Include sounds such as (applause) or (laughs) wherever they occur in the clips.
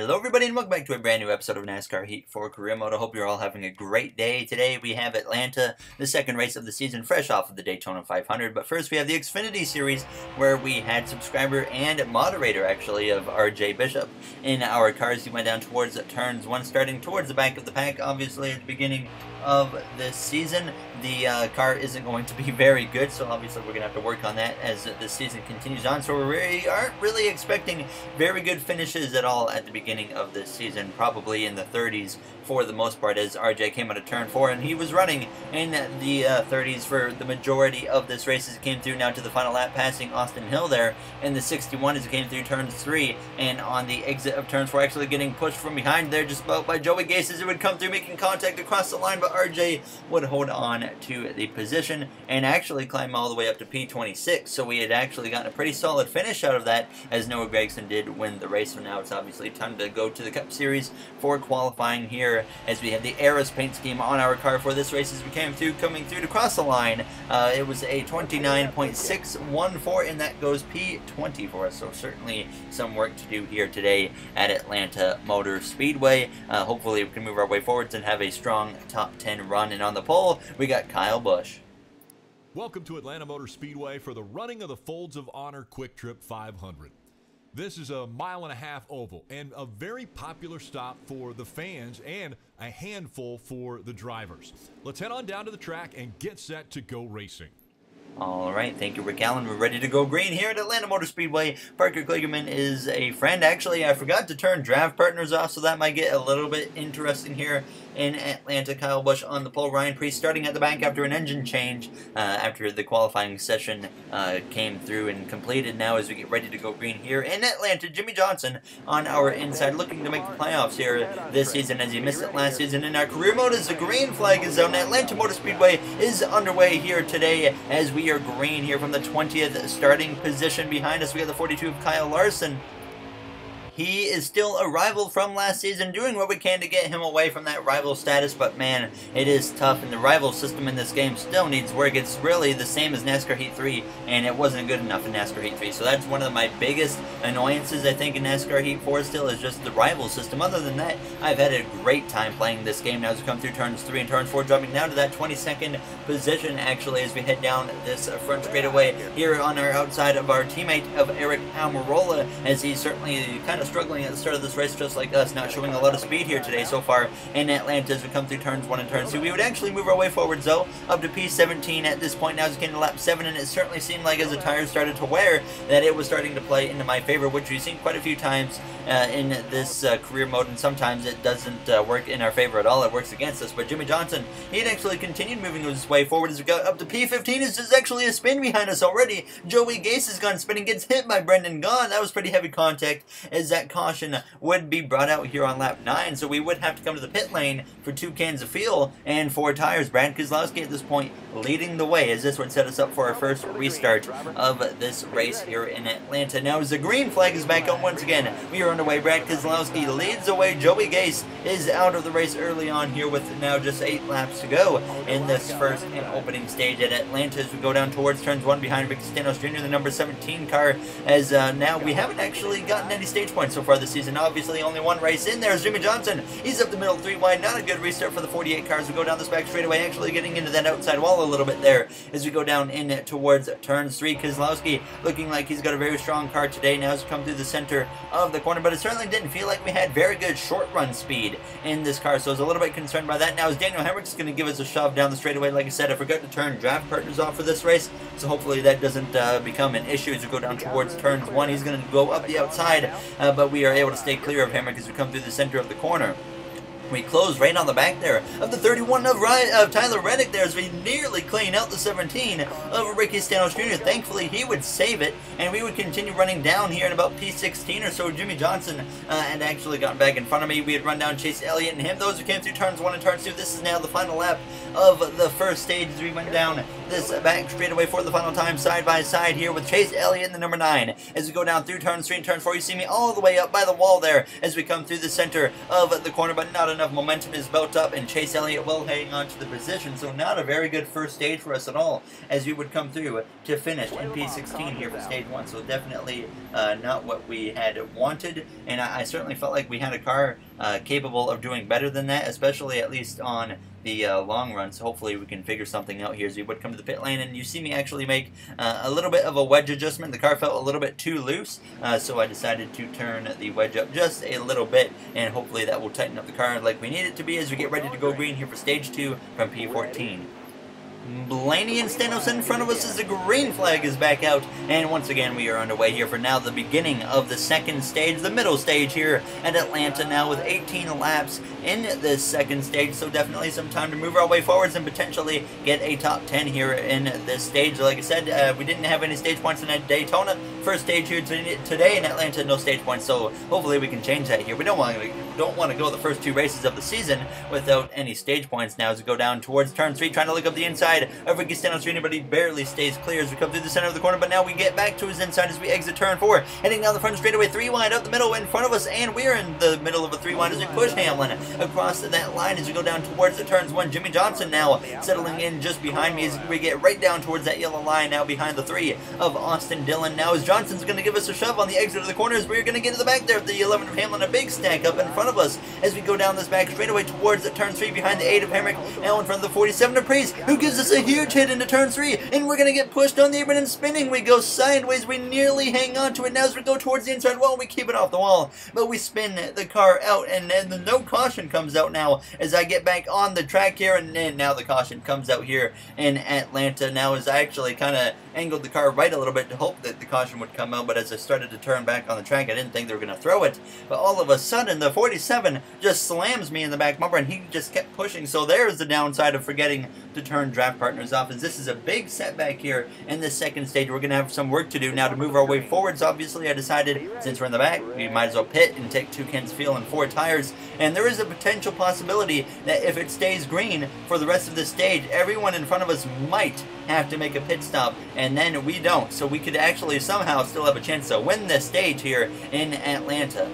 Hello everybody and welcome back to a brand new episode of NASCAR Heat 4 Career Mode. I hope you're all having a great day. Today we have Atlanta, the second race of the season, fresh off of the Daytona 500. But first we have the Xfinity Series where we had subscriber and moderator actually of RJ Bishop in our cars. He went down towards the turns one starting towards the back of the pack obviously at the beginning of this season. The uh, car isn't going to be (laughs) very good, so obviously we're going to have to work on that as the season continues on. So we aren't really expecting very good finishes at all at the beginning of this season, probably in the 30s for the most part as RJ came out of turn 4 and he was running in the uh, 30s for the majority of this race as he came through now to the final lap passing Austin Hill there in the 61 as he came through turns 3 and on the exit of turns 4 actually getting pushed from behind there just about by Joey Gase as it would come through making contact across the line but RJ would hold on to the position and actually climb all the way up to P26. So we had actually gotten a pretty solid finish out of that as Noah Gragson did win the race. So now it's obviously time to go to the Cup Series for qualifying here as we have the Aris paint scheme on our car for this race as we came through, coming through to cross the line. Uh, it was a 29.614 and that goes P20 for us. So certainly some work to do here today at Atlanta Motor Speedway. Uh, hopefully we can move our way forwards and have a strong top 10 run. And on the pole, we got Kyle Busch. Welcome to Atlanta Motor Speedway for the running of the Folds of Honor QuikTrip 500. This is a mile and a half oval and a very popular stop for the fans and a handful for the drivers. Let's head on down to the track and get set to go racing. All right, thank you, Rick Allen. We're ready to go green here at Atlanta Motor Speedway. Parker Kligerman is a friend. Actually, I forgot to turn draft partners off, so that might get a little bit interesting here in Atlanta. Kyle Busch on the pole. Ryan Preece starting at the back after an engine change uh, after the qualifying session uh, came through and completed. Now as we get ready to go green here in Atlanta, Jimmie Johnson on our inside looking to make the playoffs here this season as he missed it last season. In our career mode as the green flag is on. Atlanta Motor Speedway is underway here today as we are green here from the 20th starting position behind us. We have the 42 of Kyle Larson he is still a rival from last season, doing what we can to get him away from that rival status, but man, it is tough, and the rival system in this game still needs work. It's really the same as NASCAR Heat 3, and it wasn't good enough in NASCAR Heat 3, so that's one of my biggest annoyances, I think, in NASCAR Heat 4 still, is just the rival system. Other than that, I've had a great time playing this game now as we come through turns 3 and turns 4, dropping down to that 22nd position, actually, as we head down this front straightaway here on our outside of our teammate of Aric Almirola, as he certainly kind of struggling at the start of this race just like us, not showing a lot of speed here today so far in Atlanta as we come through turns 1 and turns 2. We would actually move our way forward though, up to P17 at this point now it's getting to lap 7 and it certainly seemed like as the tires started to wear that it was starting to play into my favor, which we've seen quite a few times uh, in this uh, career mode and sometimes it doesn't uh, work in our favor at all, it works against us. But Jimmie Johnson, he actually continued moving his way forward as we got up to P15. There's actually a spin behind us already. Joey Gase's gun spinning gets hit by Brendan Gaughan. That was pretty heavy contact as that caution would be brought out here on lap 9, so we would have to come to the pit lane for two cans of fuel and four tires. Brad Keselowski at this point leading the way as this would set us up for our first restart of this race here in Atlanta. Now as the green flag is back on once again, we are underway. Brad Keselowski leads away. Joey Gase is out of the race early on here with now just eight laps to go in this first and opening stage at Atlanta as we go down towards turns one behind Ricky Stenhouse Jr., the number 17 car, as uh, now we haven't actually gotten any stage points so far this season. Obviously, only one race in there is Jimmie Johnson. He's up the middle, three wide. Not a good restart for the 48 cars. We go down this back straightaway, actually getting into that outside wall a little bit there as we go down in towards turns three. Keselowski looking like he's got a very strong car today now as we come through the center of the corner, but it certainly didn't feel like we had very good short run speed in this car, so I was a little bit concerned by that. Now, as Daniel Hemric is going to give us a shove down the straightaway, like I said, I forgot to turn draft partners off for this race, so hopefully that doesn't uh, become an issue as we go down towards turns one. He's going to go up the outside, uh, but we are able to stay clear of him because we come through the center of the corner. We close right on the back there of the 31 of, Ryan, of Tyler Reddick there as we nearly clean out the 17 of Ricky Stenhouse Jr. Thankfully, he would save it, and we would continue running down here in about P16 or so. Jimmie Johnson uh, had actually gotten back in front of me. We had run down Chase Elliott and him. Those who came through turns 1 and turns 2. This is now the final lap of the first stage as we went down this back straightaway for the final time side by side here with Chase Elliott in the number 9. As we go down through turns 3 and turn 4, you see me all the way up by the wall there as we come through the center of the corner, but not enough enough momentum is built up, and Chase Elliott will hang on to the position. So not a very good first stage for us at all, as we would come through to finish in P16 here for stage one. So definitely uh, not what we had wanted, and I, I, certainly felt like we had a car uh, capable of doing better than that, especially at least on the uh, long run. So hopefully we can figure something out here as we would come to the pit lane. And you see me actually make uh, a little bit of a wedge adjustment. The car felt a little bit too loose, uh, so I decided to turn the wedge up just a little bit. And hopefully that will tighten up the car like we need it to be as we get ready to go green here for stage two from P14. Blaney and Stenhouse in front of us as the green flag is back out. And once again, we are underway here for now the beginning of the second stage, the middle stage here at Atlanta now with 18 laps in this second stage. So definitely some time to move our way forwards and potentially get a top 10 here in this stage. Like I said, uh, we didn't have any stage points in Daytona. First stage here today in Atlanta, no stage points. So hopefully we can change that here. We don't want to don't want to go the first two races of the season without any stage points now as we go down towards turn three, trying to look up the inside of Ricky Stenhouse Jr., but he barely stays clear as we come through the center of the corner. But now we get back to his inside as we exit turn four, heading down the front straightaway, three wide up the middle in front of us, and we're in the middle of a three wide as we push Hamlin across that line as we go down towards the turns one. Jimmie Johnson now settling in just behind me as we get right down towards that yellow line now behind the three of Austin Dillon. Now as Johnson's going to give us a shove on the exit of the corners, we're going to get to the back there of the 11 of Hamlin, a big stack up in front of us as we go down this back straightaway towards the turn three behind the 8 of Hemric, now in front of the 47 of Preece, who gives us a huge hit into turn three, and we're going to get pushed on the apron and spinning. We go sideways, we nearly hang on to it. Now as we go towards the inside wall, we keep it off the wall, but we spin the car out, and then the no caution comes out now as I get back on the track here, and then now the caution comes out here in Atlanta. Now as I actually kind of angled the car right a little bit to hope that the caution would come out, but as I started to turn back on the track, I didn't think they were going to throw it. But all of a sudden, the 47 just slams me in the back bumper, and he just kept pushing. So there's the downside of forgetting to turn draft partners off, as this is a big setback here in the second stage. We're going to have some work to do now to move our way forwards. Obviously, I decided, since we're in the back, we might as well pit and take two cans of fuel and four tires. And there is a potential possibility that if it stays green for the rest of the stage, everyone in front of us might have to make a pit stop, and then we don't. So we could actually somehow still have a chance to win this stage here in Atlanta.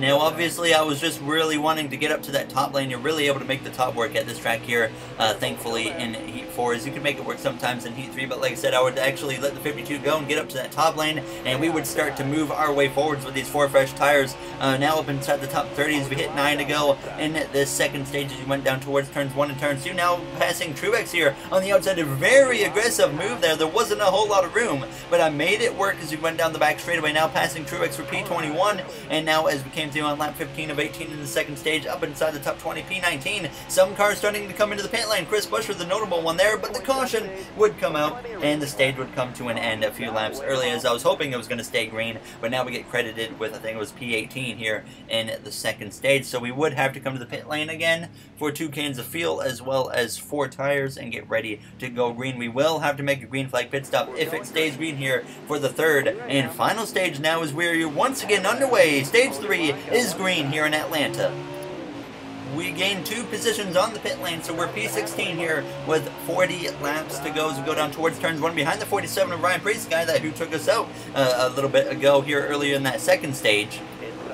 Now, obviously, I was just really wanting to get up to that top lane. You're really able to make the top work at this track here, uh, thankfully, Heat 4. As you can make it work sometimes in Heat 3, but like I said, I would actually let the 52 go and get up to that top lane, and we would start to move our way forwards with these four fresh tires. Uh, now up inside the top 30 as we hit 9 to go in this second stage as you went down towards turns 1 and turns 2. Now passing Truex here on the outside. A very aggressive move there. There wasn't a whole lot of room, but I made it work as we went down the back straightaway. Now passing Truex for P21, and now as we came through on lap 15 of 18 in the second stage, up inside the top 20, P19. Some cars starting to come into the pit lane. Chris Bush was the notable one there, but the caution would come out, and the stage would come to an end a few laps early, as I was hoping it was going to stay green, but now we get credited with, I think it was P18 here in the second stage, so we would have to come to the pit lane again for two cans of fuel, as well as four tires, and get ready to go green. We will have to make a green flag pit stop if it stays green here for the third and final stage now is where you're once again underway. Stage 3 is green here in Atlanta. We gain two positions on the pit lane, so we're P16 here with 40 laps to go as we go down towards turns one behind the 47 of Ryan Preece, guy that who took us out uh, a little bit ago here earlier in that second stage.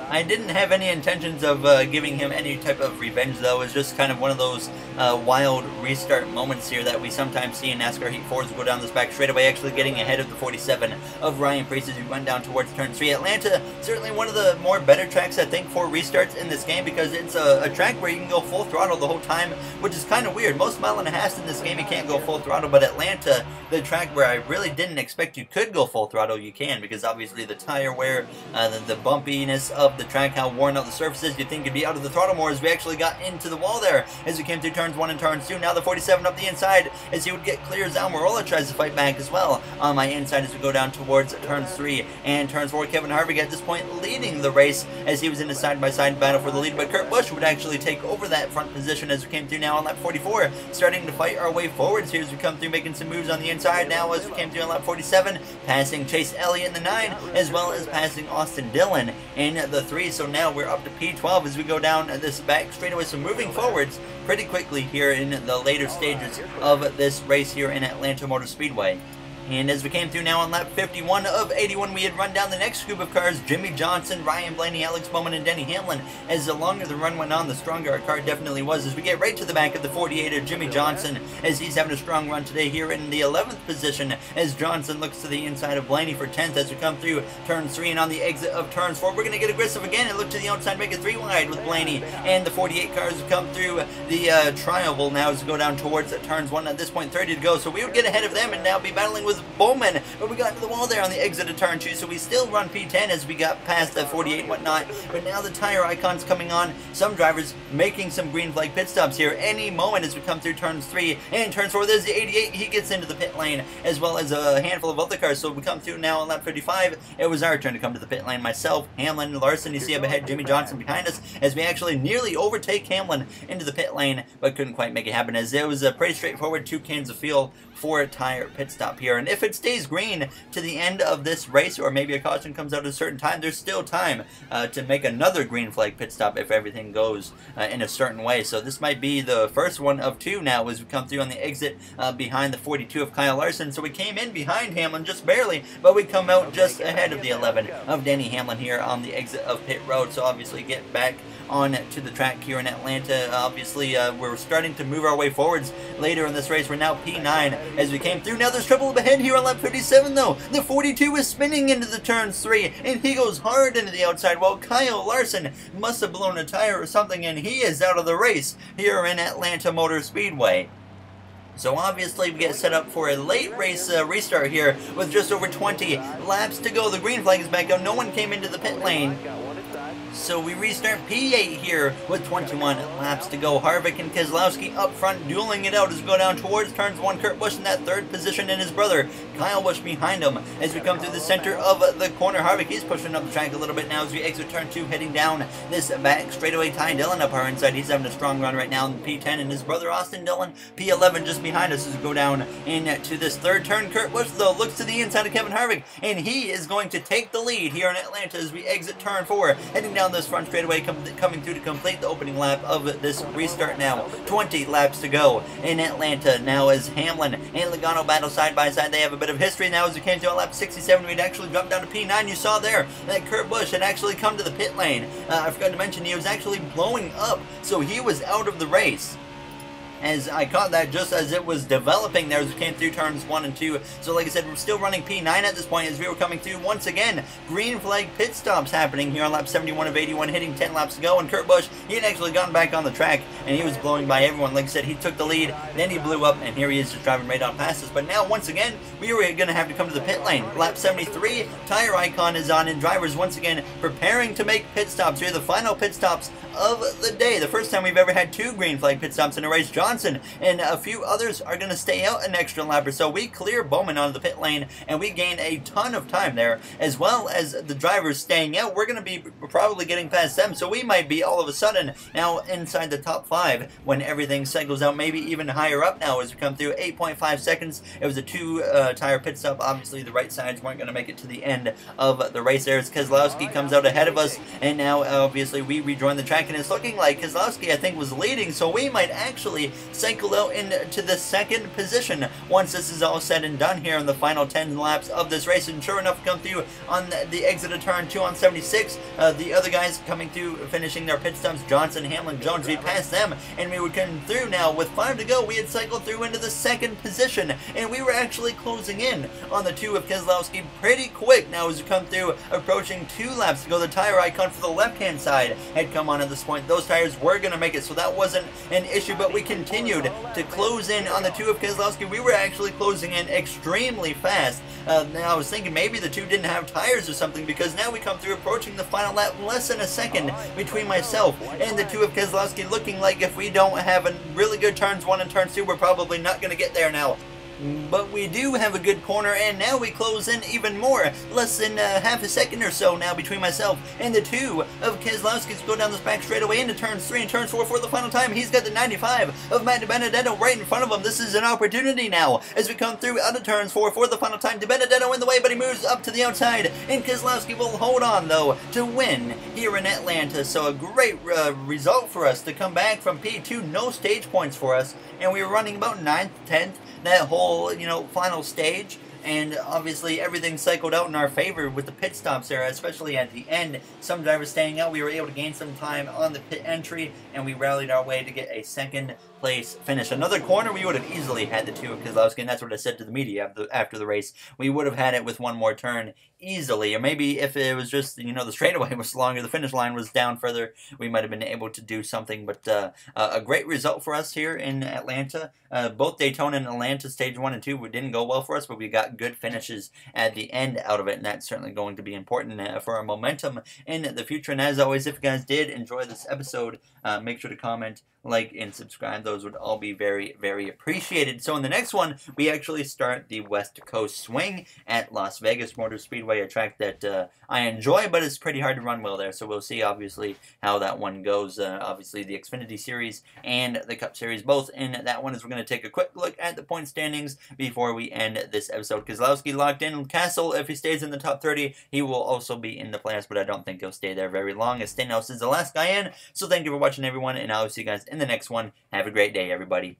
I didn't have any intentions of uh, giving him any type of revenge, though. It was just kind of one of those uh, wild restart moments here that we sometimes see in NASCAR Heat 4s go down this back straightaway, actually getting ahead of the 47 of Ryan Preece as we went down towards turn 3. Atlanta, certainly one of the more better tracks, I think, for restarts in this game because it's a, a track where you can go full throttle the whole time, which is kind of weird. Most mile and a half in this game, you can't go full throttle, but Atlanta, the track where I really didn't expect you could go full throttle, you can because obviously the tire wear, uh, the, the bumpiness of the track, how worn out the surface is. You'd think it'd be out of the throttle more as we actually got into the wall there as we came through turns one and turns two. Now the 47 up the inside as he would get clear. As Almirola tries to fight back as well on my inside as we go down towards turns three and turns four. Kevin Harvick at this point leading the race as he was in a side-by-side -side battle for the lead, but Kurt Busch would actually take over that front position as we came through now on lap 44, starting to fight our way forwards here as we come through making some moves on the inside now as we came through on lap 47, passing Chase Elliott in the 9, as well as passing Austin Dillon in the 3. So now we're up to P12 as we go down this back straightaway. So moving forwards pretty quickly here in the later stages of this race here in Atlanta Motor Speedway. And as we came through now on lap 51 of 81, we had run down the next group of cars, Jimmie Johnson, Ryan Blaney, Alex Bowman, and Denny Hamlin. As the longer the run went on, the stronger our car definitely was. As we get right to the back of the 48 of Jimmie Johnson, as he's having a strong run today here in the 11th position, as Johnson looks to the inside of Blaney for 10th as we come through turn 3 and on the exit of turns 4. We're going to get aggressive again and look to the outside, make it 3 wide with Blaney. And the 48 cars come through the uh, Trioval now as we go down towards turns 1 at this point, 30 to go. So we would get ahead of them and now be battling with Bowman. But we got into the wall there on the exit of turn 2, so we still run P10 as we got past the 48 and whatnot, but now the tire icons coming on, some drivers making some green flag pit stops here any moment as we come through turns 3 and turns 4, there's the 88, he gets into the pit lane, as well as a handful of other cars, so we come through now on lap 55, it was our turn to come to the pit lane, myself, Hamlin, Larson, you see up ahead, Jimmie Johnson behind us, as we actually nearly overtake Hamlin into the pit lane, but couldn't quite make it happen, as it was a pretty straightforward two cans of fuel for a tire pit stop here. And if it stays green to the end of this race, or maybe a caution comes out at a certain time, there's still time uh, to make another green flag pit stop if everything goes uh, in a certain way. So this might be the first one of two now as we come through on the exit uh, behind the 42 of Kyle Larson. So we came in behind Hamlin just barely, but we come out just ahead of the 11 of Denny Hamlin here on the exit of pit road. So obviously get back on to the track here in Atlanta. Obviously, uh, we're starting to move our way forwards later in this race. We're now P9 as we came through. Now there's trouble ahead here on lap 57, though. The 42 is spinning into the turns 3, and he goes hard into the outside, while Kyle Larson must have blown a tire or something, and he is out of the race here in Atlanta Motor Speedway. So obviously we get set up for a late race uh, restart here with just over 20 laps to go. The green flag is back up. No one came into the pit lane. So we restart P8 here with 21 laps to go. Harvick and Keselowski up front dueling it out as we go down towards turns 1. Kurt Busch in that third position and his brother Kyle Busch behind him as we come through the center of the corner. Harvick is pushing up the track a little bit now as we exit turn 2 heading down this back straightaway. Ty Dillon up our inside. He's having a strong run right now in P10 and his brother Austin Dillon P11 just behind us as we go down into this third turn. Kurt Busch though looks to the inside of Kevin Harvick and he is going to take the lead here in Atlanta as we exit turn 4 heading down this front straightaway com coming through to complete the opening lap of this restart now. 20 laps to go in Atlanta now as Hamlin and Logano battle side by side. They have a bit of history now as we came to lap 67. We'd actually jumped down to P9. You saw there that Kurt Busch had actually come to the pit lane. Uh, I forgot to mention he was actually blowing up, so he was out of the race as I caught that just as it was developing there as we came through turns 1 and 2. So like I said, we're still running P9 at this point as we were coming through. Once again, green flag pit stops happening here on lap 71 of 81, hitting 10 laps to go. And Kurt Busch, he had actually gotten back on the track and he was blowing by everyone. Like I said, he took the lead, then he blew up, and here he is just driving right on past us. But now, once again, we are going to have to come to the pit lane. Lap 73, tire icon is on, and drivers once again preparing to make pit stops here. The final pit stops of the day. The first time we've ever had two green flag pit stops in a race. Johnson and a few others are going to stay out an extra lap or so. We clear Bowman onto the pit lane and we gain a ton of time there as well as the drivers staying out. We're going to be probably getting past them so we might be all of a sudden now inside the top five when everything cycles out maybe even higher up now as we come through 8.5 seconds. It was a two uh, tire pit stop. Obviously the right sides weren't going to make it to the end of the race there as Keselowski comes out ahead of us and now obviously we rejoin the track and it's looking like Keselowski, I think, was leading, so we might actually cycle out into the second position once this is all said and done here in the final 10 laps of this race. And sure enough, come through on the exit of turn 2 on 76. Uh, the other guys coming through, finishing their pit stops, Johnson, Hamlin, Jones, we passed them, and we would come through now. With 5 to go, we had cycled through into the second position, and we were actually closing in on the 2 of Keselowski pretty quick now as we come through, approaching 2 laps to go. The tire icon for the left-hand side had come on at this point. Those tires were going to make it, so that wasn't an issue, but we continued to close in on the two of Keselowski. We were actually closing in extremely fast. Uh, now, I was thinking maybe the two didn't have tires or something, because now we come through approaching the final lap less than a second between myself and the two of Keselowski, looking like if we don't have a really good turns one and turns two, we're probably not going to get there now. But we do have a good corner, and now we close in even more. Less than uh, half a second or so now between myself and the two of Keselowski's go down this back straightaway into turns three and turns four for the final time. He's got the 95 of Matt DiBenedetto right in front of him. This is an opportunity now as we come through out of turns four for the final time. DiBenedetto in the way, but he moves up to the outside, and Keselowski will hold on, though, to win here in Atlanta. So a great uh, result for us to come back from P2. No stage points for us, and we were running about 9th, 10th, that whole, you know, final stage and obviously everything cycled out in our favor with the pit stops there, especially at the end. Some drivers staying out, we were able to gain some time on the pit entry, and we rallied our way to get a second place finish. Another corner, we would have easily had the two of Keselowski, and that's what I said to the media after, after the race. We would have had it with one more turn easily, or maybe if it was just, you know, the straightaway (laughs) was longer, the finish line was down further, we might have been able to do something, but uh, a great result for us here in Atlanta. Uh, both Daytona and Atlanta stage one and two didn't go well for us, but we got good finishes at the end out of it, and that's certainly going to be important uh, for our momentum in the future. And as always, if you guys did enjoy this episode, uh, make sure to comment, like, and subscribe. Those would all be very, very appreciated. So in the next one, we actually start the West Coast Swing at Las Vegas Motor Speedway, a track that uh, I enjoy, but it's pretty hard to run well there. So we'll see, obviously, how that one goes. Uh, obviously, the Xfinity Series and the Cup Series both in that one. Is we're going to take a quick look at the point standings before we end this episode. Keselowski locked in. Castle, if he stays in the top 30, he will also be in the playoffs, but I don't think he'll stay there very long, as Stenhouse is the last guy in. So thank you for watching, everyone, and I'll see you guys in the next one. Have a great day, everybody.